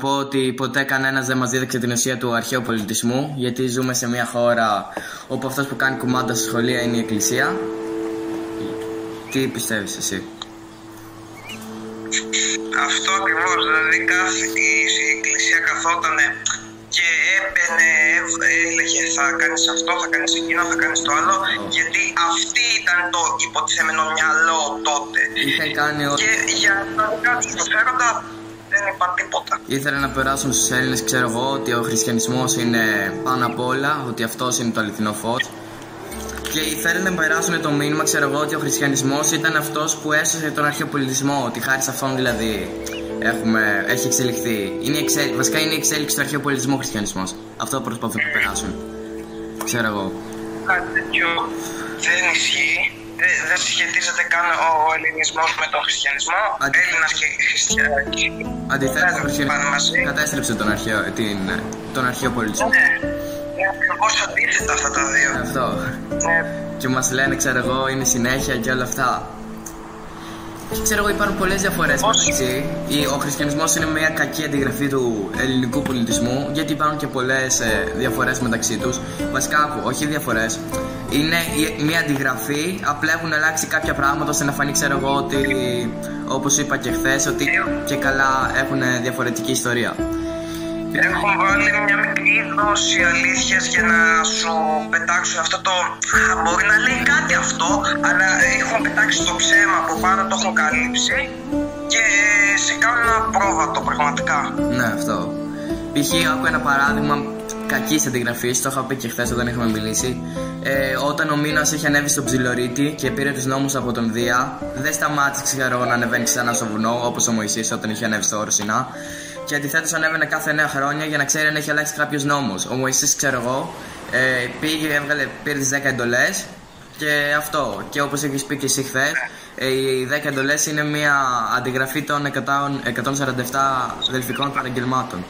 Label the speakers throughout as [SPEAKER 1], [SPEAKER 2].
[SPEAKER 1] πω ότι ποτέ κανένας δεν μας δίδαξε την ουσία του αρχαίου πολιτισμού γιατί ζούμε σε μια χώρα όπου αυτός που κάνει κουμάντα στα σχολεία είναι η εκκλησία. Τι πιστεύεις εσύ;
[SPEAKER 2] Αυτό ακριβώς. Δηλαδή κάθε η, η εκκλησία καθόταν και έμπαινε, έλεγε θα κάνεις αυτό, θα κάνεις εκείνο, θα κάνεις το άλλο γιατί αυτή ήταν το υποτιθέμενο μυαλό τότε.
[SPEAKER 1] Είχε κάνει ό-
[SPEAKER 2] Και για τα δικά τους συμφέροντα δεν είπα τίποτα.
[SPEAKER 1] Ήθελε να περάσουν στους Έλληνες, ξέρω εγώ, ότι ο χριστιανισμός είναι πάνω απ' όλα, ότι αυτός είναι το αληθινό φως. Και ήθελε να περάσουν το μήνυμα, ξέρω εγώ, ότι ο χριστιανισμός ήταν αυτός που έσωσε τον αρχαίο πολιτισμό, ότι χάρη σε αυτόν δηλαδή έχουμε, έχει εξελιχθεί. Είναι η εξέλ, βασικά είναι η εξέλιξη του αρχαίου πολιτισμού ο χριστιανισμός. Αυτό προσπαθούν να περάσουν. Ξέρω εγώ.
[SPEAKER 2] Κάτι τέτοιο δεν ισχύει. Δεν, δεν σχετίζεται καν ο ελληνισμός με τον χριστιανισμό.
[SPEAKER 1] Αντι-
[SPEAKER 2] Έλληνας και χριστιανική.
[SPEAKER 1] Αντιθέτως, ο
[SPEAKER 2] πάνε
[SPEAKER 1] χριστιανισμός
[SPEAKER 2] μαζί.
[SPEAKER 1] κατέστρεψε τον αρχαίο, την, τον αρχαίο πολιτισμό.
[SPEAKER 2] Ναι, είναι ακριβώς αντίθετα αυτά τα δύο.
[SPEAKER 1] Αυτό.
[SPEAKER 2] Ναι,
[SPEAKER 1] Και μας λένε, ξέρω εγώ, είναι συνέχεια και όλα αυτά. Και ξέρω εγώ, υπάρχουν πολλές διαφορές μεταξύ. Η- Ο χριστιανισμός είναι μια κακή αντιγραφή του ελληνικού πολιτισμού, γιατί υπάρχουν και πολλές διαφορές μεταξύ τους. Βασικά, άκου, όχι διαφορές. Είναι η- μια αντιγραφή, απλά έχουν αλλάξει κάποια πράγματα ώστε να φανεί, ξέρω εγώ, ότι όπως είπα και χθες, ότι και καλά έχουν διαφορετική ιστορία.
[SPEAKER 2] Έχουν βάλει μια μικρή δόση αλήθειας για να σου πετάξουν αυτό το... Α, μπορεί να λέει κάτι αυτό, αλλά έχουν πετάξει το ψέμα από πάνω, το έχουν καλύψει και σε κάνουν ένα πρόβατο πραγματικά.
[SPEAKER 1] Ναι, αυτό. Π.χ. άκου ένα παράδειγμα κακή αντιγραφή, το είχα πει και χθες όταν είχαμε μιλήσει. Ε, όταν ο Μίνα είχε ανέβει στον ψιλορίτη και πήρε τους νόμους από τον Δία, δεν σταμάτησε ξέρω, εγώ, να ανεβαίνει ξανά στο βουνό όπως ο Μωυσής όταν είχε ανέβει στο όρο Σινά. Και αντιθέτως ανέβαινε κάθε 9 χρόνια για να ξέρει αν έχει αλλάξει κάποιος νόμος. Ο Μωυσής, ξέρω εγώ, ε, πήγε, έβγαλε, πήρε τις 10 εντολές και αυτό. Και όπως έχεις πει και εσύ χθες, ε, οι 10 εντολές είναι μια αντιγραφή των 100 147 δελφικών παραγγελμάτων.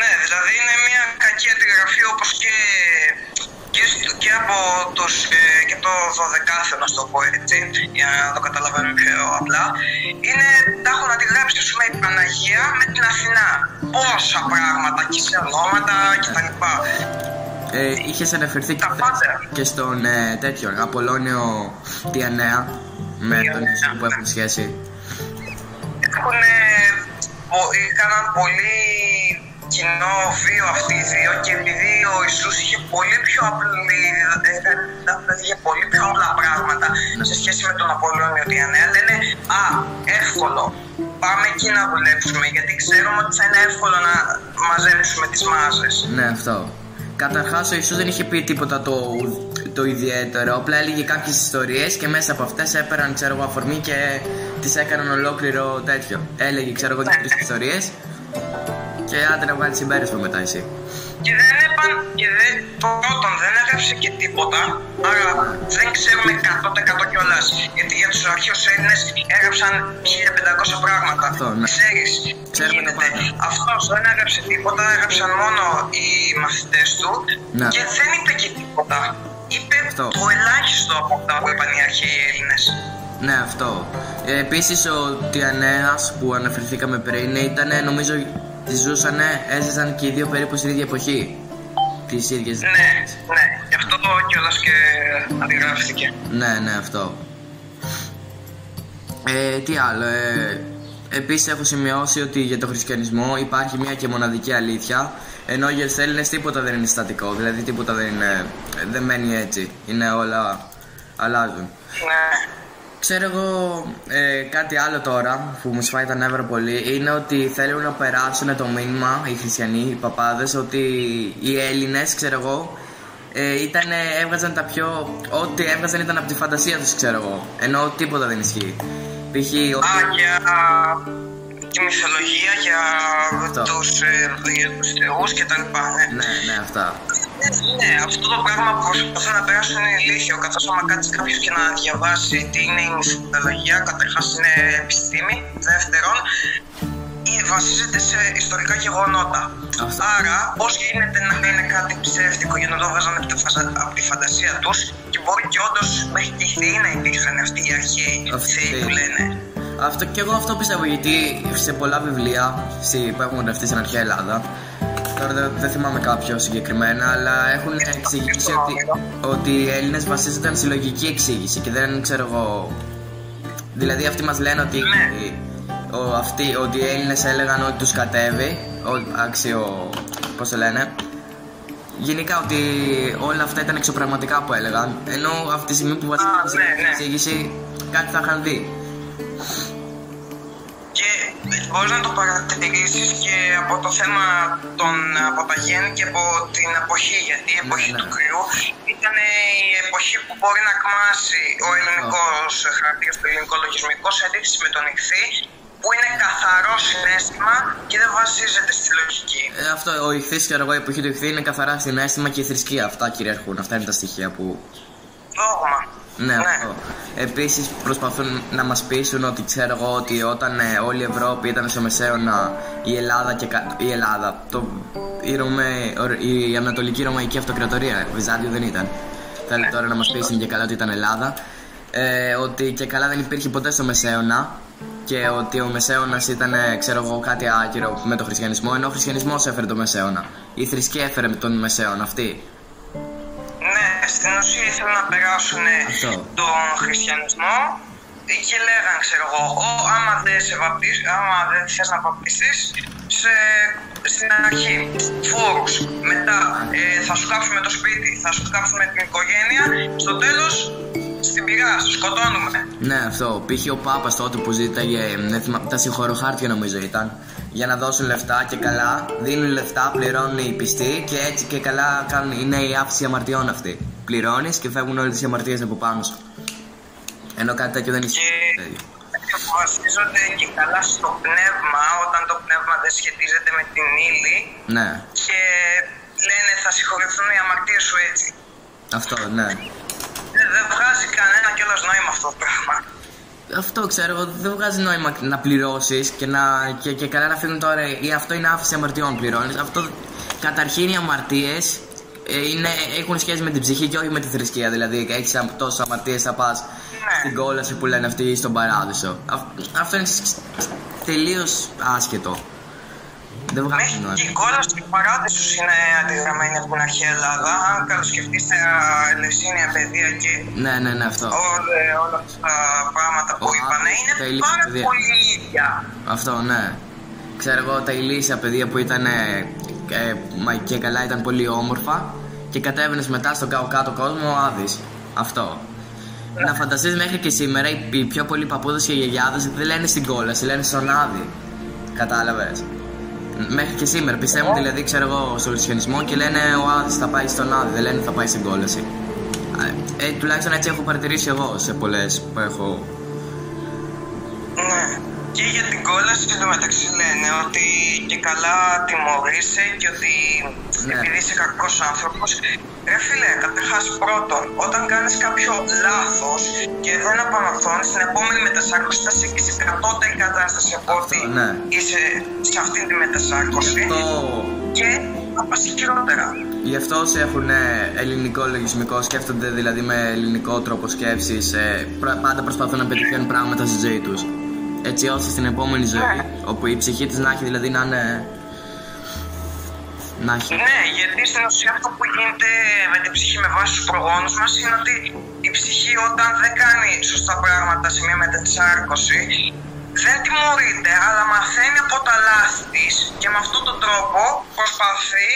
[SPEAKER 2] Ναι, δηλαδή είναι μια κακή αντιγραφή όπως και, και, στο- και από τους, ε, και το 12 να το πω έτσι, για να το καταλαβαίνουμε πιο απλά. Είναι, τα έχουν αντιγράψει, ας πούμε, η Παναγία με την Αθηνά. Πόσα πράγματα και σε ονόματα κτλ.
[SPEAKER 1] Ε, είχες αναφερθεί και,
[SPEAKER 2] Τα πάντα.
[SPEAKER 1] και στον ε, τέτοιο Απολώνιο Τιανέα με τον Ιησού που έχουν σχέση.
[SPEAKER 2] Έχουν, έκαναν πολύ κοινό βίο αυτοί οι δύο και επειδή ο Ιησούς είχε πολύ πιο απλή, ε, ε, είχε πολύ πιο απλά πράγματα σε σχέση με τον Απολώνιο Διανέα, λένε «Α, εύκολο, πάμε εκεί να δουλέψουμε γιατί ξέρουμε ότι θα είναι εύκολο να μαζέψουμε τις μάζες».
[SPEAKER 1] Ναι, αυτό. Καταρχάς, ο Ιησούς δεν είχε πει τίποτα το, το ιδιαίτερο. Απλά έλεγε κάποιες ιστορίες και μέσα από αυτές έπαιρναν ξέρω εγώ, αφορμή και τις έκαναν ολόκληρο τέτοιο. Έλεγε, ξέρω εγώ, τις ιστορίες και άντε να βγάλει συμπέρασμα μετά εσύ.
[SPEAKER 2] Και δεν έπαν, και δεν, πρώτον δεν έγραψε και τίποτα, άρα δεν ξέρουμε 100% κιόλας. Γιατί για τους αρχαίους Έλληνες έγραψαν 1500 πράγματα.
[SPEAKER 1] Αυτό, ναι.
[SPEAKER 2] Ξέρεις,
[SPEAKER 1] Ξέρουμε τα
[SPEAKER 2] γίνεται.
[SPEAKER 1] πάντα.
[SPEAKER 2] Αυτός δεν έγραψε τίποτα, έγραψαν μόνο οι μαθητές του
[SPEAKER 1] Ναι.
[SPEAKER 2] και δεν είπε και τίποτα. Είπε
[SPEAKER 1] Αυτό.
[SPEAKER 2] το ελάχιστο από αυτά που είπαν οι αρχαίοι Έλληνες.
[SPEAKER 1] Ναι, αυτό. Ε, Επίσης, ο Τιανέα που αναφερθήκαμε πριν ήταν, νομίζω, τη ζούσαν, έζησαν και οι δύο περίπου στην ίδια εποχή. Τις ίδιες.
[SPEAKER 2] Ναι, ναι, γι' αυτό κιόλας και αντιγράφηκε.
[SPEAKER 1] Ναι, ναι, αυτό. Ε, τι άλλο, ε, επίσης έχω σημειώσει ότι για το χριστιανισμό υπάρχει μια και μοναδική αλήθεια ενώ για τους Έλληνες τίποτα δεν είναι στατικό, δηλαδή τίποτα δεν, είναι, δεν μένει έτσι, είναι όλα αλλάζουν.
[SPEAKER 2] Ναι.
[SPEAKER 1] Ξέρω εγώ ε, κάτι άλλο τώρα που μου σφάει τα νεύρα πολύ είναι ότι θέλουν να περάσουν το μήνυμα οι χριστιανοί, οι παπάδες ότι οι Έλληνες, ξέρω εγώ, ε, ήταν, έβγαζαν τα πιο... Ό,τι έβγαζαν ήταν από τη φαντασία τους, ξέρω εγώ. Ενώ τίποτα δεν ισχύει. Π.χ. ο-
[SPEAKER 2] Α, για τη μυθολογία, για
[SPEAKER 1] Αυτό.
[SPEAKER 2] τους, ε, για τους θεούς και τα λοιπά, ναι.
[SPEAKER 1] Ναι, ναι, αυτά.
[SPEAKER 2] Ε, Ναι, αυτό το πράγμα που προσπαθούν να περάσουν είναι ηλίθιο, καθώς άμα κάτσει κάποιος και να διαβάσει τι είναι η μυθολογία, καταρχάς είναι επιστήμη, δεύτερον, ή βασίζεται σε ιστορικά γεγονότα.
[SPEAKER 1] Αυτό.
[SPEAKER 2] Άρα, πώς γίνεται να είναι κάτι ψεύτικο για να το βγάζουν από τη, φασα- από τη φαντασία τους και μπορεί και όντως μέχρι και οι θεοί να υπήρχαν αυτοί οι αρχαίοι
[SPEAKER 1] Αυτοί.
[SPEAKER 2] θεοί που λένε.
[SPEAKER 1] Αυτό και εγώ αυτό πιστεύω γιατί σε πολλά βιβλία που έχουν γραφτεί στην αρχαία Ελλάδα Τώρα δεν, δεν θυμάμαι κάποιο συγκεκριμένα, αλλά έχουν εξηγήσει ότι, ότι οι Έλληνες βασίζονταν στη λογική εξήγηση και δεν ξέρω εγώ. Δηλαδή αυτοί μας λένε ότι,
[SPEAKER 2] Ναι.
[SPEAKER 1] ο, αυτοί, ότι οι Έλληνες έλεγαν ότι τους κατέβει. Ο, άξιο. Πώς το λένε. Γενικά ότι όλα αυτά ήταν εξωπραγματικά που έλεγαν. Ενώ αυτή τη στιγμή που βασίζονταν στη
[SPEAKER 2] ναι,
[SPEAKER 1] λογική
[SPEAKER 2] ναι.
[SPEAKER 1] εξήγηση κάτι θα είχαν δει.
[SPEAKER 2] Και μπορείς να το παρατηρήσεις και από το θέμα των, από τα γέννη και από την εποχή. Γιατί η εποχή
[SPEAKER 1] ναι.
[SPEAKER 2] του κρυού ήταν η εποχή που μπορεί να κμάσει ο ελληνικός χαρακτήρας, το ελληνικό λογισμικό σε αντίθεση με τον ηχθή που είναι καθαρό συνέστημα και δεν βασίζεται στη λογική.
[SPEAKER 1] Ε, αυτό, ο ηχθής, ξέρω εγώ, η εποχή του ηχθή είναι καθαρά συνέστημα και η θρησκεία. Αυτά κυριαρχούν. Αυτά είναι τα στοιχεία που.
[SPEAKER 2] Δόγμα.
[SPEAKER 1] Ναι, αυτό. Επίσης προσπαθούν να μας πείσουν ότι ξέρω εγώ ότι όταν ε, όλη η Ευρώπη ήταν στο Μεσαίωνα, η Ελλάδα και. κα- Η Ελλάδα. Το, η, Ρωμαί, ο- η Ανατολική Ρωμαϊκή Αυτοκρατορία. Βυζάντιο δεν ήταν. Θέλει τώρα να μας πείσουν και καλά ότι ήταν Ελλάδα. Ε, ότι και καλά δεν υπήρχε ποτέ στο Μεσαίωνα και ότι ο Μεσαίωνας ήταν ε, ξέρω εγώ κάτι άκυρο με τον χριστιανισμό ενώ ο χριστιανισμός έφερε τον Μεσαίωνα η θρησκεία έφερε τον Μεσαίωνα αυτή
[SPEAKER 2] Ναι, στην ουσία ήθελαν να περάσουν
[SPEAKER 1] Αυτό.
[SPEAKER 2] τον χριστιανισμό και λέγαν, ξέρω εγώ, «Ω, άμα δεν, σε βαπτίσεις, άμα δεν θες να βαπτιστείς, σε, στην αρχή φόρους, μετά ε, θα σου κάψουμε το σπίτι, θα σου κάψουμε την οικογένεια, στο τέλος στην πυρά, σου σκοτώνουμε.
[SPEAKER 1] Ναι, αυτό. Π.χ. ο Πάπας τότε που ζήταγε δεν θυμάμαι, τα συγχωροχάρτια νομίζω ήταν. Για να δώσουν λεφτά και καλά. Δίνουν λεφτά, πληρώνουν οι πιστοί και έτσι και καλά κάνουν, είναι η άφηση αμαρτιών αυτή. Πληρώνεις και φεύγουν όλες τις αμαρτίε από πάνω σου. Ενώ κάτι τέτοιο δεν ισχύει.
[SPEAKER 2] Και βασίζονται και καλά στο πνεύμα, όταν το πνεύμα δεν σχετίζεται με την ύλη
[SPEAKER 1] Ναι,
[SPEAKER 2] και λένε θα συγχωρηθούν οι αμαρτίες σου έτσι.
[SPEAKER 1] αυτό, ναι.
[SPEAKER 2] Δεν δεν βγάζει κανένα κιόλας νόημα αυτό το πράγμα.
[SPEAKER 1] Αυτό ξέρω εγώ δεν βγάζει νόημα να πληρώσεις και, να, και, και καλά να φύγουν τώρα. Ή αυτό είναι άφηση αμαρτιών πληρώνεις. Αυτό καταρχήν οι αμαρτίες είναι, έχουν σχέση με την ψυχή και όχι με τη θρησκεία. Δηλαδή, έχεις τόσες αμαρτίες, θα πας
[SPEAKER 2] Ναι.
[SPEAKER 1] στην κόλαση που λένε αυτοί ή στον παράδεισο. Αυ- αυτό είναι τελείως άσχετο. Δεν βγάζει
[SPEAKER 2] Μέχρι
[SPEAKER 1] νόημα.
[SPEAKER 2] και η κόλαση του παράδεισου είναι αντιγραμμένη από την αρχαία Ελλάδα. Αν καλοσκεφτεί τα ελευσίνια παιδεία και
[SPEAKER 1] Ναι, ναι, ναι, αυτό.
[SPEAKER 2] όλα, όλα αυτά τα πράγματα που
[SPEAKER 1] Ο
[SPEAKER 2] είπανε
[SPEAKER 1] Άδωνης, τα
[SPEAKER 2] είναι
[SPEAKER 1] ηλίθια
[SPEAKER 2] πάρα
[SPEAKER 1] παιδεία.
[SPEAKER 2] πολύ ίδια.
[SPEAKER 1] Αυτό, ναι. Ξέρω εγώ τα ηλίσια παιδεία που ήταν ε, ε, μα και καλά ήταν πολύ όμορφα και κατέβαινες μετά στον κάτω, κάτω κόσμο ο Άδης. Αυτό. Να φανταστείς μέχρι και σήμερα οι, οι πιο πολλοί παππούδες και γιαγιάδες δεν λένε στην κόλαση, λένε στον Άδη. Κατάλαβες. Μέχρι και σήμερα πιστεύουν δηλαδή, ξέρω εγώ, στο χριστιανισμό και λένε ο Άδης θα πάει στον Άδη, δεν λένε θα πάει στην κόλαση. Ε, ε, τουλάχιστον έτσι έχω παρατηρήσει εγώ σε πολλές που έχω
[SPEAKER 2] Ναι. Και για την κόλαση εντωμεταξύ λένε ότι και καλά τιμωρείσαι και ότι
[SPEAKER 1] Ναι.
[SPEAKER 2] επειδή είσαι κακός άνθρωπος Ρε φίλε, καταρχάς πρώτον, όταν κάνεις κάποιο λάθος και δεν απανορθώνεις την επόμενη μετασάρκωση θα είσαι και σε κατώτερη κατάσταση από ότι
[SPEAKER 1] ναι.
[SPEAKER 2] είσαι σε αυτή τη μετασάρκωση
[SPEAKER 1] Αυτό
[SPEAKER 2] και θα πας και χειρότερα.
[SPEAKER 1] Γι' αυτό όσοι έχουν ε, ελληνικό λογισμικό, σκέφτονται δηλαδή με ελληνικό τρόπο σκέψης, πάντα προσπαθούν να πετυχαίνουν πράγματα στη ζωή τους. Έτσι ώστε στην επόμενη ζωή, όπου η ψυχή της να έχει δηλαδή να είναι. Να έχει.
[SPEAKER 2] Ναι, γιατί στην ουσία αυτό που γίνεται με την ψυχή με βάση τους προγόνους μας είναι ότι η ψυχή όταν δεν κάνει σωστά πράγματα σε μια μετασάρκωση δεν τιμωρείται, αλλά μαθαίνει από τα λάθη της και με αυτόν τον τρόπο προσπαθεί,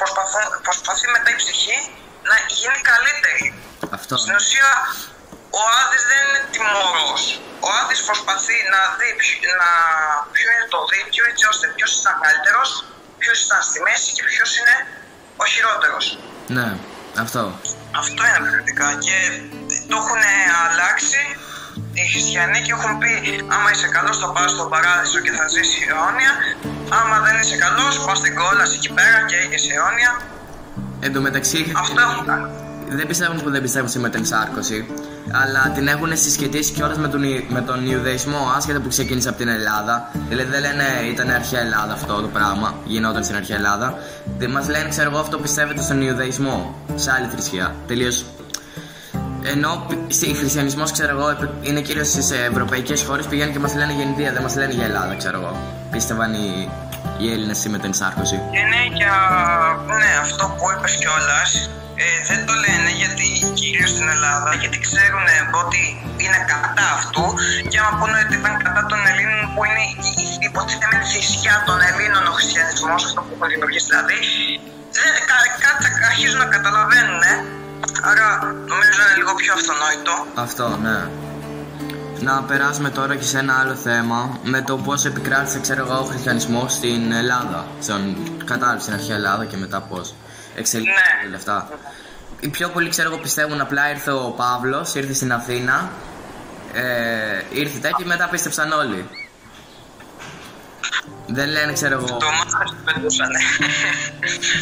[SPEAKER 2] προσπαθώ- προσπαθεί μετά η ψυχή να γίνει καλύτερη.
[SPEAKER 1] Αυτό.
[SPEAKER 2] Στην ουσία, ο Άδης δεν είναι τιμωρός. Ο Άδης προσπαθεί να δει ποιο, να, ποιο είναι το δίκαιο, έτσι ώστε ποιος ήταν καλύτερος, ποιος ήταν στη μέση και ποιος είναι ο χειρότερος.
[SPEAKER 1] Ναι, αυτό.
[SPEAKER 2] Αυτό είναι πραγματικά και το έχουν αλλάξει οι χριστιανοί και έχουν πει άμα είσαι καλός θα πας στον παράδεισο και θα ζεις αιώνια άμα δεν είσαι καλός πας στην κόλαση εκεί πέρα και έχεις αιώνια
[SPEAKER 1] Εν τω μεταξύ,
[SPEAKER 2] αυτό έχουν κάνει.
[SPEAKER 1] δεν πιστεύουν που δεν πιστεύουν στη μετενσάρκωση, αλλά την έχουν συσχετίσει κιόλας με τον, Ι- με τον Ιουδαϊσμό, άσχετα που ξεκίνησε από την Ελλάδα. Δηλαδή δεν λένε ήταν αρχαία Ελλάδα αυτό το πράγμα, γινόταν στην αρχαία Ελλάδα. Δεν μας λένε, ξέρω εγώ, αυτό πιστεύετε στον Ιουδαϊσμό, σε άλλη θρησκεία. Τελείως. Ενώ ο χριστιανισμός, ξέρω εγώ, είναι κυρίως στις ευρωπαϊκές χώρες, πηγαίνουν και μας λένε για Ινδία, δεν μας λένε για Ελλάδα, ξέρω εγώ. Πίστευαν οι, οι Έλληνες με την ενσάρκωση.
[SPEAKER 2] Και ναι, για ναι, αυτό που είπες κιόλας, ε, δεν το λένε γιατί κυρίως στην Ελλάδα, γιατί ξέρουν ότι είναι κατά αυτού και άμα πούνε ότι ήταν κατά των Ελλήνων που είναι η υποτιθέμενη θυσιά των Ελλήνων ο χριστιανισμός, αυτό που έχουν δημιουργήσει δηλαδή, δεν, κα, κάτι αρχίζουν να καταλαβαίνουν. Ε. Άρα νομίζω είναι λίγο πιο αυτονόητο.
[SPEAKER 1] Αυτό, ναι. Να περάσουμε τώρα και σε ένα άλλο θέμα με το πώς επικράτησε ξέρω εγώ, ο χριστιανισμός στην Ελλάδα. Στον κατάληψη στην αρχαία Ελλάδα και μετά πώς εξελίχθηκε
[SPEAKER 2] Ναι.
[SPEAKER 1] όλα αυτά. Οι πιο πολλοί ξέρω εγώ πιστεύουν απλά ήρθε ο Παύλος, ήρθε στην Αθήνα, ε, ήρθε τέτοιο και μετά πίστεψαν όλοι. Δεν λένε, ξέρω εγώ,
[SPEAKER 2] Το μάθημα τους πετούσανε.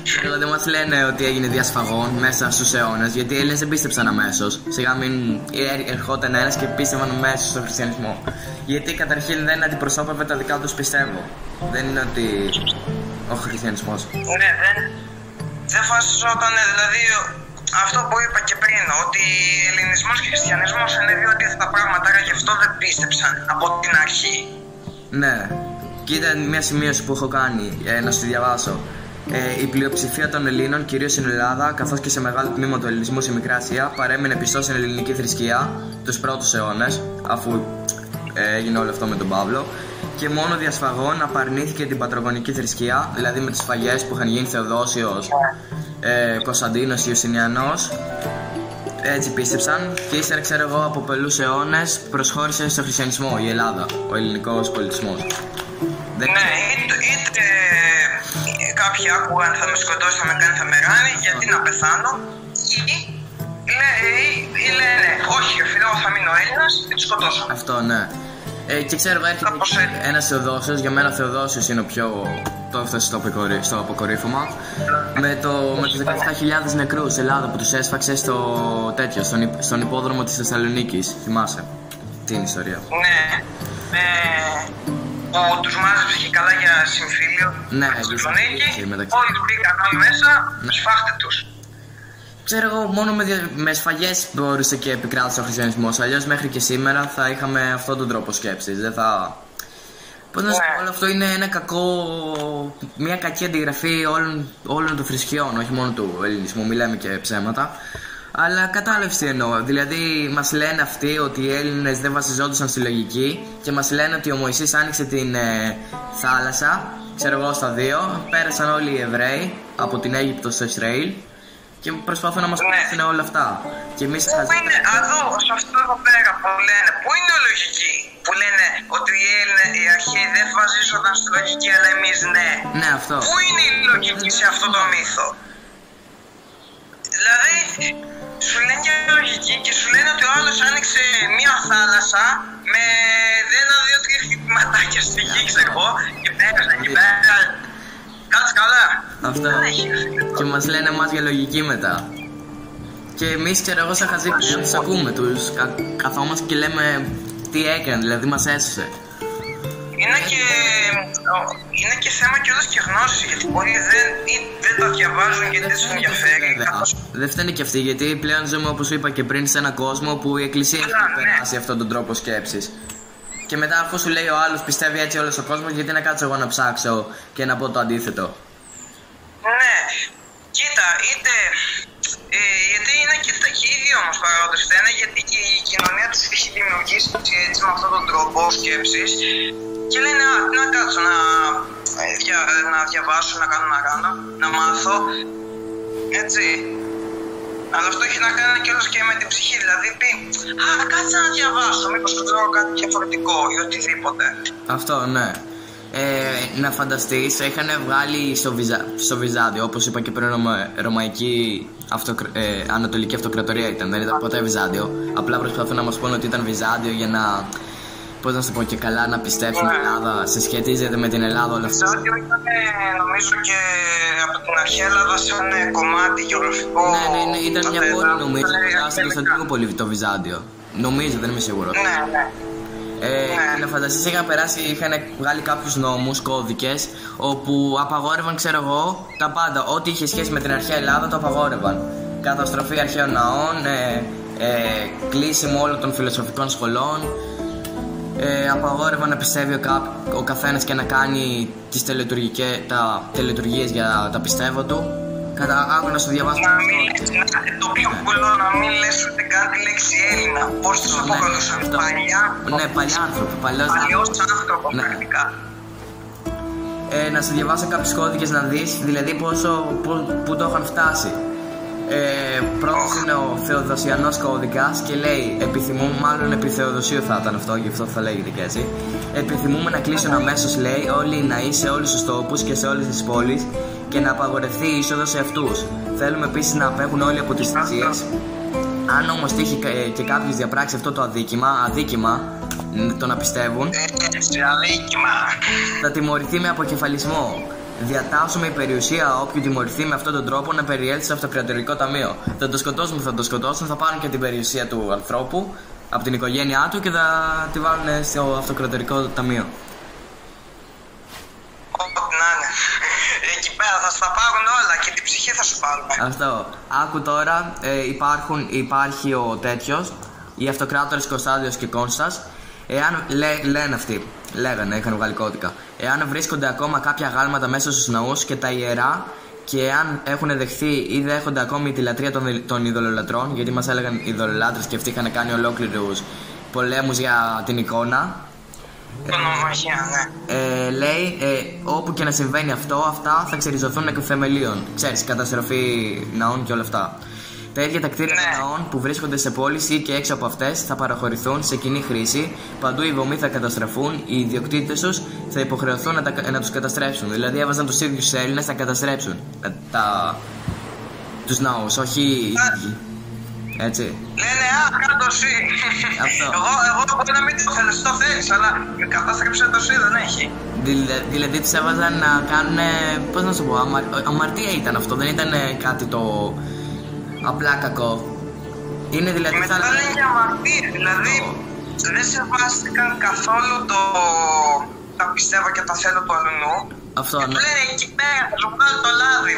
[SPEAKER 1] ξέρω, δεν μας λένε ότι έγινε διασφαγών μέσα στους αιώνες, γιατί οι Έλληνες δεν πίστεψαν αμέσως. Σιγά μην ε, ερχόταν ένας και πίστευαν αμέσως στον χριστιανισμό. Γιατί καταρχήν δεν αντιπροσώπευε τα δικά τους πιστεύω. Δεν είναι ότι ο χριστιανισμός.
[SPEAKER 2] Ναι, δεν, δεν φασιζόταν, δηλαδή αυτό που είπα και πριν, ότι ελληνισμός και χριστιανισμός είναι δύο αντίθετα πράγματα, άρα γι' αυτό δεν πίστεψαν από την αρχή.
[SPEAKER 1] Ναι, κοίτα μια σημείωση που έχω κάνει, ε, να σου τη διαβάσω. Ε, η πλειοψηφία των Ελλήνων, κυρίως στην Ελλάδα, καθώς και σε μεγάλο τμήμα του ελληνισμού σε Μικρά Ασία, παρέμεινε πιστός στην ελληνική θρησκεία τους πρώτους αιώνες, αφού ε, έγινε όλο αυτό με τον Παύλο. Και μόνο διασφαγών απαρνήθηκε την πατρογονική θρησκεία, δηλαδή με τις σφαγές που είχαν γίνει Θεοδόσιος, ε, Κωνσταντίνος, Ιωσηνιανό. Έτσι πίστεψαν και ήθελα ξέρω εγώ από πολλούς αιώνες προσχώρησε στο χριστιανισμό η Ελλάδα, ο ελληνικός πολιτισμός. Δεν
[SPEAKER 2] Ναι, είτε, είτε ε, κάποιοι άκουγαν θα με σκοτώσει, θα με κάνει, θα με ράνει, γιατί να πεθάνω, ή, λέ- ή, ή λένε όχι, φίλε, εγώ θα μείνω Έλληνας και του σκοτώσω.
[SPEAKER 1] Αυτό, ναι. Ε, και ξέρω, έρχεται
[SPEAKER 2] Κάπως έτσι.
[SPEAKER 1] ένας Θεοδόσιος. Για μένα, Θεοδόσιος είναι ο πιο. Το έφτασε στο, αποκορύ- στο αποκορύφωμα. Με, το, με τους 17.000 νεκρούς Ελλάδα που τους έσφαξε στο τέτοιο, στον, υπ- στον υπόδρομο της Θεσσαλονίκης. Θυμάσαι την ιστορία.
[SPEAKER 2] Ναι, ναι, που τους μάζεψε και καλά για συμφίλιο
[SPEAKER 1] Ναι,
[SPEAKER 2] στη
[SPEAKER 1] για
[SPEAKER 2] Θεσσαλονίκη,
[SPEAKER 1] συμφίλιο, μεταξύ.
[SPEAKER 2] όλοι μπήκαν όλοι μέσα,
[SPEAKER 1] Ναι.
[SPEAKER 2] σφάχτε τους.
[SPEAKER 1] Ξέρω εγώ, μόνο με, δια- με σφαγές μπορούσε και επικράτησε ο χριστιανισμός. Αλλιώς μέχρι και σήμερα θα είχαμε αυτόν τον τρόπο σκέψης. Δεν θα. Πώς να σου
[SPEAKER 2] Ναι.
[SPEAKER 1] πω, όλο αυτό είναι ένα κακό. μια κακή αντιγραφή όλων, όλων των θρησκειών, όχι μόνο του ελληνισμού. Μιλάμε και ψέματα. Αλλά κατάλαβες τι εννοώ. Δηλαδή, μας λένε αυτοί ότι οι Έλληνες δεν βασιζόντουσαν στη λογική και μας λένε ότι ο Μωυσής άνοιξε την ε, θάλασσα, ξέρω εγώ στα δύο. Πέρασαν όλοι οι Εβραίοι από την Αίγυπτο στο Ισραήλ και προσπαθούν να μας
[SPEAKER 2] Ναι.
[SPEAKER 1] πείσουν όλα αυτά. Και εμείς
[SPEAKER 2] Πού είναι, εδώ, σε αυτό εδώ πέρα που λένε, πού είναι η λογική που λένε ότι οι Έλληνες, οι αρχαίοι δεν βασίζονταν στη λογική, αλλά εμείς ναι.
[SPEAKER 1] Ναι, αυτό.
[SPEAKER 2] Πού είναι η λογική σε αυτό το μύθο; Δηλαδή, σου λένε για λογική και σου λένε ότι ο άλλος άνοιξε μία θάλασσα με ένα, δύο, τρία χτυπηματάκια στη γη, ξέρω εγώ, και πέρασαν εκεί πέρα. Κάτσε καλά.
[SPEAKER 1] Αυτό.
[SPEAKER 2] Δεν έχει, ρε φίλε.
[SPEAKER 1] Και μας λένε εμάς για λογική μετά. Και εμείς, ξέρω εγώ, σαν χαζί πλέον τους ακούμε. Τους καθόμαστε και λέμε τι έκανε, δηλαδή μας έσωσε.
[SPEAKER 2] Είναι και, είναι και θέμα κιόλας και γνώσης, γιατί πολλοί δεν, ή δεν τα διαβάζουν γιατί δεν τους ενδιαφέρει.
[SPEAKER 1] Βέβαια.
[SPEAKER 2] Καθώς,
[SPEAKER 1] Δεν φταίνει και αυτοί, γιατί πλέον ζούμε, όπως είπα και πριν, σε έναν κόσμο που η Εκκλησία έχει
[SPEAKER 2] Ναι, ναι.
[SPEAKER 1] περάσει αυτόν τον τρόπο σκέψης. Και μετά, αφού σου λέει ο άλλος πιστεύει έτσι όλος ο κόσμος, γιατί να κάτσω εγώ να ψάξω και να πω το αντίθετο.
[SPEAKER 2] ναι, κοίτα, είτε... Ε, γιατί είναι και, τα- και οι ίδιοι όμως παράγοντες φταίνε, γιατί και η κοινωνία τους έχει δημιουργήσει έτσι με αυτόν τον τρόπο σκέψης και λένε, α, τι να κάτσω να, ε, δια, να διαβάσω, να κάνω να κάνω, να μάθω, έτσι. Αλλά αυτό έχει να κάνει κιόλας και με την ψυχή, δηλαδή πει, α, κάτσε να διαβάσω, μήπως ξέρω κάτι διαφορετικό ή οτιδήποτε.
[SPEAKER 1] Αυτό, ναι. Ε, να φανταστείς, είχαν βγάλει στο, Βυζα... στο Βυζάντιο, όπως είπα και πριν, Ρωμα... Ρωμαϊκή αυτοκρα... ε, Ανατολική Αυτοκρατορία ήταν, δεν ήταν ποτέ Βυζάντιο. Απλά προσπαθούν να μας πούνε ότι ήταν Βυζάντιο για να, πώς να σου πω και καλά, να πιστέψουν την Ελλάδα, σε σχετίζεται με την Ελλάδα όλα αυτά.
[SPEAKER 2] Βυζάντιο ήταν νομίζω και από την αρχαία Ελλάδα σαν ε, κομμάτι γεωγραφικό.
[SPEAKER 1] Ναι, ναι, ναι, ήταν μια
[SPEAKER 2] τότε,
[SPEAKER 1] πόλη
[SPEAKER 2] ήταν,
[SPEAKER 1] νομίζω,
[SPEAKER 2] ε,
[SPEAKER 1] κοντά στην
[SPEAKER 2] τελικά.
[SPEAKER 1] Κωνσταντινούπολη το Βυζάντιο. Νομίζω, δεν είμαι σίγουρος.
[SPEAKER 2] Ναι, ναι.
[SPEAKER 1] Ε,
[SPEAKER 2] Ναι.
[SPEAKER 1] και να φανταστείς είχαν περάσει, είχαν βγάλει κάποιους νόμους, κώδικες όπου απαγόρευαν, ξέρω εγώ, τα πάντα. Ό,τι είχε σχέση με την αρχαία Ελλάδα το απαγόρευαν. Καταστροφή αρχαίων ναών, ε, ε, κλείσιμο όλων των φιλοσοφικών σχολών, ε, απαγόρευαν να πιστεύει ο, κά, ο καθένας και να κάνει τις τα τελετουργίες για τα πιστεύω του. Κατά άκου να σου διαβάσω.
[SPEAKER 2] Να μην λες, το πιο πολύ να μην λες ούτε καν τη λέξη Έλληνα. Πώς τους ναι, αποκαλούσαν, παλιά.
[SPEAKER 1] Ναι, παλιά άνθρωποι.
[SPEAKER 2] Παλιός άνθρωπος, ναι. πρακτικά.
[SPEAKER 1] Ε, να σου διαβάσω κάποιους κώδικες να δεις, δηλαδή πόσο, που, που το είχαν φτάσει. Ε, πρώτος είναι ο Θεοδοσιανός κώδικας και λέει επιθυμούμε, μάλλον επί Θεοδοσίου θα ήταν αυτό, γι' αυτό θα λέγεται και έτσι. Επιθυμούμε να κλείσουν αμέσως λέει όλοι οι ναοί σε όλους τους τόπους και σε όλες τις πόλεις και να απαγορευτεί η είσοδος σε αυτούς. Θέλουμε επίσης να απέχουν όλοι από τις θυσίες. Αν όμως τύχει και κάποιος διαπράξει αυτό το αδίκημα, αδίκημα το να πιστεύουν θα τιμωρηθεί με αποκεφαλισμό διατάσσουμε η περιουσία όποιου τιμωρηθεί με αυτόν τον τρόπο να περιέλθει στο αυτοκρατορικό ταμείο. Θα το σκοτώσουν, θα το σκοτώσουν, θα πάρουν και την περιουσία του ανθρώπου από την οικογένειά του και θα τη βάλουν στο αυτοκρατορικό ταμείο.
[SPEAKER 2] Ό,τι να είναι. Εκεί πέρα θα σου τα πάρουν όλα και την ψυχή θα σου πάρουν.
[SPEAKER 1] Αυτό. Άκου τώρα, ε, υπάρχουν, υπάρχει ο τέτοιος, οι αυτοκράτορε Κωνσταντιος και Κόνστας Εάν λέ, λένε αυτοί, λέγανε, είχαν βγάλει κώδικα, εάν βρίσκονται ακόμα κάποια γάλματα μέσα στους ναούς και τα ιερά και εάν έχουν δεχθεί ή δέχονται ακόμη τη λατρεία των, των ειδωλολατρών, γιατί μας έλεγαν ειδωλολάτρες και αυτοί είχαν κάνει ολόκληρους πολέμους για την εικόνα.
[SPEAKER 2] ναι.
[SPEAKER 1] Ε, λέει, ε, όπου και να συμβαίνει αυτό, αυτά θα ξεριζωθούν εκ θεμελίων. Ξέρεις, καταστροφή ναών και όλα αυτά. Τα ίδια τα κτίρια των ναών που βρίσκονται σε πόλει ή και έξω από αυτές θα παραχωρηθούν σε κοινή χρήση. Παντού οι βομοί θα καταστραφούν, οι ιδιοκτήτες τους θα υποχρεωθούν να, τα, να τους καταστρέψουν. Δηλαδή έβαζαν τους ίδιους Έλληνες να καταστρέψουν ε, τα, τους ναούς, όχι οι ίδιοι. Έτσι.
[SPEAKER 2] Λένε, α, κάτω εσύ. Αυτό. εγώ, εγώ μπορεί να μην το θέλει, το θέλεις, αλλά κατάστρεψε το εσύ, δεν έχει.
[SPEAKER 1] Δηλαδή τους έβαζαν να κάνουν. Πώς να σου πω, αμαρτία ήταν αυτό, δεν ήταν κάτι το απλά κακό. Είναι δηλαδή.
[SPEAKER 2] Μετά θα... λένε για αμαρτία. Δηλαδή δεν σεβάστηκαν καθόλου το. Τα πιστεύω και τα θέλω του αλλού.
[SPEAKER 1] Αυτό,
[SPEAKER 2] και
[SPEAKER 1] ναι.
[SPEAKER 2] λένε εκεί πέρα, θα σου βγάλω το λάδι.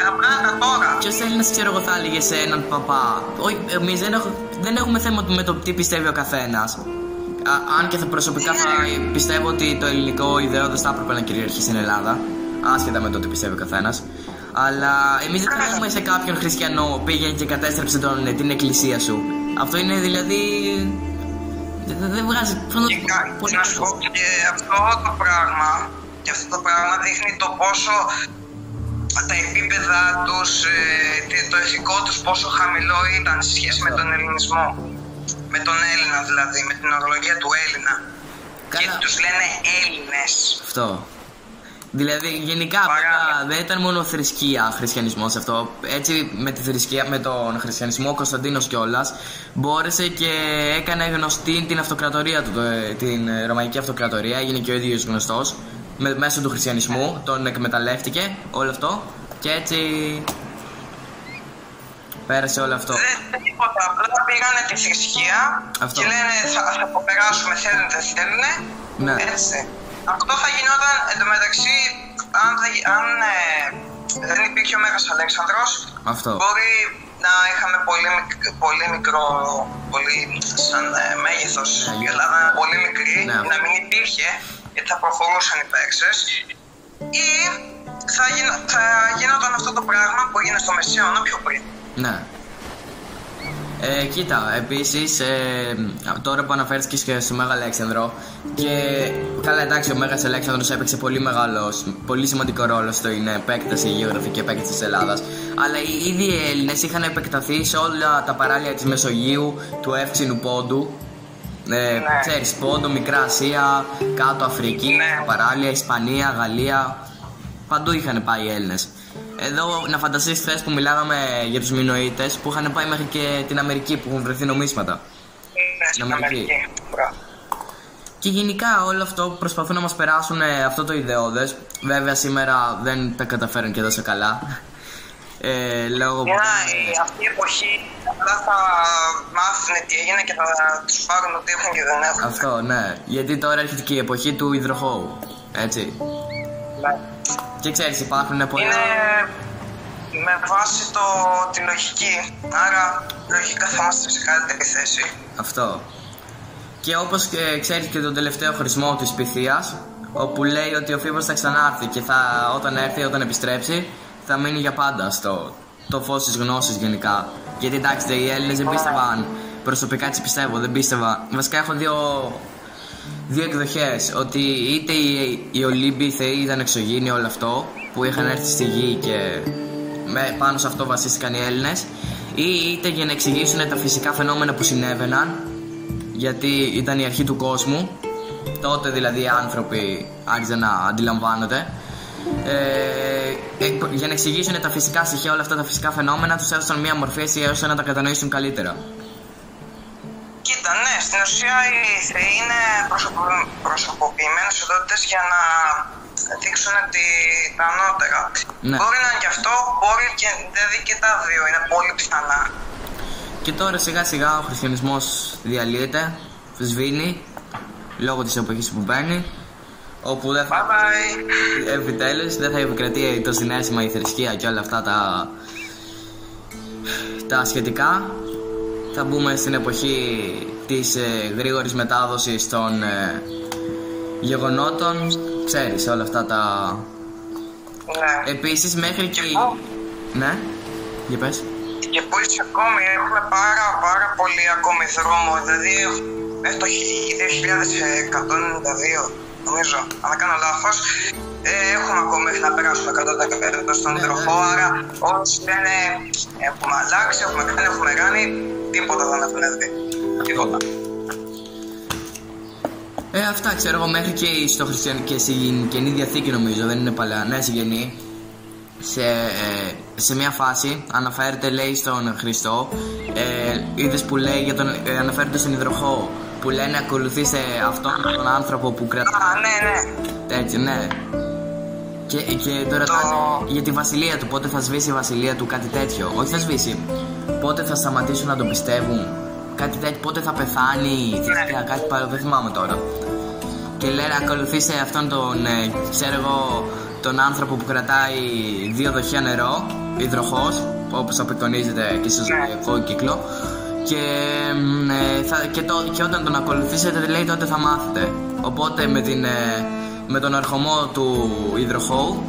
[SPEAKER 2] Καμπράτα τώρα.
[SPEAKER 1] Ποιο Έλληνας ξέρω εγώ θα έλεγε σε έναν παπά. Όχι, εμείς δεν, δεν έχουμε θέμα με το τι πιστεύει ο καθένας. Αν και θα προσωπικά θα ναι. πιστεύω ότι το ελληνικό ιδεό δεν θα έπρεπε να κυριαρχεί στην Ελλάδα. Άσχετα με το τι πιστεύει ο καθένας. Αλλά εμείς δεν θέλουμε σε κάποιον χριστιανό πήγε και κατέστρεψε τον, την εκκλησία σου. Αυτό είναι δηλαδή. Δεν, δεν βγάζει.
[SPEAKER 2] Και, πολύ να σου πω, και αυτό το πράγμα. Και αυτό το πράγμα δείχνει το πόσο τα επίπεδα τους, ε, το ηθικό τους πόσο χαμηλό ήταν σε σχέση με τον ελληνισμό. Με τον Έλληνα δηλαδή, με την ορολογία του Έλληνα. Καλά. Και τους λένε Έλληνες.
[SPEAKER 1] Αυτό. Δηλαδή, γενικά δεν ήταν μόνο θρησκεία χριστιανισμός αυτό. Έτσι, με τη θρησκεία, με τον χριστιανισμό, ο Κωνσταντίνος κιόλας μπόρεσε και έκανε γνωστή την αυτοκρατορία του, την ρωμαϊκή αυτοκρατορία. Έγινε και ο ίδιος γνωστός μέσω του χριστιανισμού. Τον εκμεταλλεύτηκε όλο αυτό και έτσι πέρασε όλο αυτό.
[SPEAKER 2] Δεν τίποτα. Απλά πήγανε τη θρησκεία αυτό. και λένε θα, θα το περάσουμε, θέλουν, δεν θέλουν. Ναι. Έτσι. Αυτό θα γινόταν εντωμεταξύ αν, αν ε, δεν υπήρχε ο Μέγας Αλέξανδρος
[SPEAKER 1] Αυτό.
[SPEAKER 2] μπορεί να είχαμε πολύ, πολύ μικρό, πολύ σαν ε, μέγεθος ναι, η Ελλάδα είναι πολύ μικρή, ναι. να μην υπήρχε γιατί θα προχωρούσαν οι παίξεις ή θα, γίν, θα γινόταν αυτό το πράγμα που έγινε στο Μεσαίωνα πιο πριν.
[SPEAKER 1] Ναι. Ε, κοίτα, επίσης, ε, τώρα που αναφέρθηκε και στο Μέγα Αλέξανδρο και καλά εντάξει ο Μέγας Αλέξανδρος έπαιξε πολύ μεγάλο, πολύ σημαντικό ρόλο στην επέκταση, η γεωγραφική επέκταση της Ελλάδας αλλά οι ίδιοι οι Έλληνες είχαν επεκταθεί σε όλα τα παράλια της Μεσογείου, του εύξηνου πόντου ε, ναι. Ξέρεις, Πόντο, Μικρά Ασία, Κάτω Αφρική, ναι. παράλια, Ισπανία, Γαλλία Παντού είχαν πάει οι Έλληνες εδώ να φανταστείς χθε που μιλάγαμε για τους Μινοίτες που είχαν πάει μέχρι και την Αμερική που έχουν βρεθεί νομίσματα.
[SPEAKER 2] Ναι, στην Αμερική.
[SPEAKER 1] Και γενικά όλο αυτό προσπαθούν να μας περάσουν ε, αυτό το ιδεώδες. Βέβαια σήμερα δεν τα καταφέρουν και τόσο καλά.
[SPEAKER 2] Ε, λόγω που... αυτή η εποχή απλά θα μάθουν τι έγινε και θα τους πάρουν ότι έχουν και δεν έχουν.
[SPEAKER 1] Αυτό, ναι. Γιατί τώρα έρχεται και η εποχή του υδροχώου. Έτσι.
[SPEAKER 2] Ναι.
[SPEAKER 1] Και ξέρεις, υπάρχουν πολλά.
[SPEAKER 2] Είναι, με βάση το, τη λογική. Άρα λογικά θα είμαστε σε καλύτερη θέση.
[SPEAKER 1] Αυτό. Και όπως και ξέρεις και τον τελευταίο χρησμό της πυθίας, όπου λέει ότι ο Φίβος θα ξανάρθει και θα, όταν έρθει, όταν επιστρέψει, θα μείνει για πάντα στο το φως της γνώσης γενικά. Γιατί εντάξει, οι Έλληνες δεν πίστευαν, προσωπικά έτσι πιστεύω, δεν πίστευα. Βασικά έχω δύο, δύο εκδοχές, ότι είτε οι, οι Ολύμπιοι θεοί ήταν εξωγήινοι όλο αυτό, που είχαν έρθει στη γη και με, πάνω σε αυτό βασίστηκαν οι Έλληνες, ή είτε για να εξηγήσουν τα φυσικά φαινόμενα που συνέβαιναν, γιατί ήταν η αρχή του κόσμου, τότε δηλαδή οι άνθρωποι άρχισαν να αντιλαμβάνονται ε, ε, για να εξηγήσουν τα φυσικά στοιχεία, όλα αυτά τα φυσικά φαινόμενα, τους έδωσαν μια μορφή έτσι ώστε να τα κατανοήσουν καλύτερα.
[SPEAKER 2] Κοίτα, ναι, στην ουσία οι θεοί είναι προσωπο... προσωποποιημένες οντότητες για να δείξουν τη... τα ανώτερα. Ναι. Μπορεί να είναι και αυτό, μπορεί και δηλαδή και τα δύο, είναι πολύ πιθανά.
[SPEAKER 1] Και τώρα σιγά σιγά ο χριστιανισμός διαλύεται, σβήνει, λόγω της εποχής που μπαίνει όπου δεν θα επιτέλους δεν θα επικρατεί το συνέστημα, η θρησκεία και όλα αυτά τα, τα σχετικά θα μπούμε στην εποχή της ε, γρήγορης μετάδοσης των ε, γεγονότων ξέρεις όλα αυτά τα
[SPEAKER 2] ναι.
[SPEAKER 1] επίσης μέχρι και, και ναι για πες
[SPEAKER 2] και που είσαι ακόμη; Έχουμε πάρα πάρα πολύ ακόμη δρόμο δηλαδή μέχρι το 2192 νομίζω, αν δεν κάνω λάθος, ε, έχουμε ακόμα μέχρι να περάσουμε 100% στον υδροχό. Ναι, ναι. Άρα, όσοι λένε έχουμε αλλάξει, έχουμε κάνει, έχουμε κάνει, τίποτα δεν έχουν δει. Τίποτα.
[SPEAKER 1] Ε, αυτά ξέρω εγώ μέχρι και στο Χριστιαν και στην Καινή Διαθήκη νομίζω, δεν είναι παλιά, ναι συγγενή. Σε, ε, σε μια φάση αναφέρεται λέει στον Χριστό ε, είδες που λέει για τον, ε, αναφέρεται στον υδροχό που λένε ακολουθήστε αυτόν τον άνθρωπο που κρατά.
[SPEAKER 2] Α, ναι, ναι.
[SPEAKER 1] Έτσι, ναι. Και, και τώρα το... για τη βασιλεία του, πότε θα σβήσει η βασιλεία του, κάτι τέτοιο. Όχι θα σβήσει. Πότε θα σταματήσουν να το πιστεύουν; Κάτι τέτοιο, πότε θα πεθάνει η θρησκεία, ναι. κάτι παρό, δεν θυμάμαι τώρα. Και λένε ακολουθήστε αυτόν τον, ε, ξέρω εγώ, τον άνθρωπο που κρατάει δύο δοχεία νερό, υδροχός, όπως απεικονίζεται και στο ναι. ζωδιακό κύκλο και, ε, θα, και, το, και όταν τον ακολουθήσετε λέει τότε θα μάθετε οπότε με, την, ε, με τον ερχομό του υδροχώου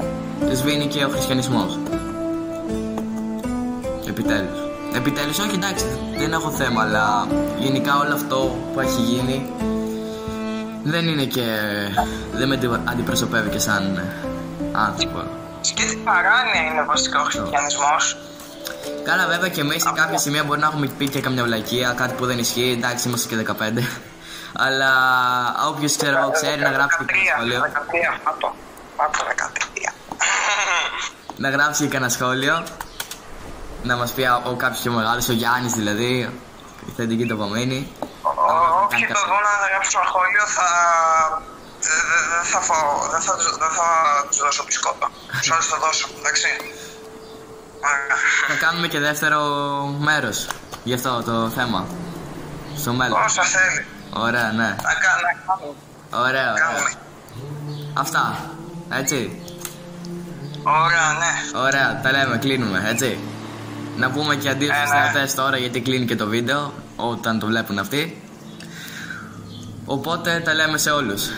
[SPEAKER 1] σβήνει και ο χριστιανισμός επιτέλους επιτέλους όχι εντάξει δεν έχω θέμα αλλά γενικά όλο αυτό που έχει γίνει δεν είναι και δεν με αντιπροσωπεύει και σαν άνθρωπο
[SPEAKER 2] και τι παράνοια είναι βασικά ο χριστιανισμός
[SPEAKER 1] Καλά, βέβαια και εμείς σε κάποια σημεία μπορεί να έχουμε πει και καμιά βλακεία, κάτι που δεν ισχύει. Εντάξει, είμαστε και 15. Αλλά όποιος ξέρω, ξέρει να γράψει και
[SPEAKER 2] κανένα σχόλιο. 13,
[SPEAKER 1] να γράψει και κανένα σχόλιο. Να μας πει ο κάποιος πιο μεγάλος, ο Γιάννης δηλαδή. Η θετική
[SPEAKER 2] τοπαμένη. Όποιοι το δουν να γράψει ένα σχόλιο θα. Δεν θα, δεν θα, δεν θα τους δώσω πισκότα. Τους άλλους θα δώσω, εντάξει.
[SPEAKER 1] Θα κάνουμε και δεύτερο μέρος γι' αυτό το θέμα. Στο μέλλον.
[SPEAKER 2] Όσα θέλει.
[SPEAKER 1] Ωραία, ναι.
[SPEAKER 2] Θα κάνουμε.
[SPEAKER 1] Ωραία, ωραία. Αυτά. Έτσι.
[SPEAKER 2] Ωραία, ναι.
[SPEAKER 1] Ωραία, τα λέμε, κλείνουμε, έτσι. Να πούμε και αντίο στους ε, ναι. τώρα γιατί κλείνει και το βίντεο όταν το βλέπουν αυτοί. Οπότε τα λέμε σε όλους.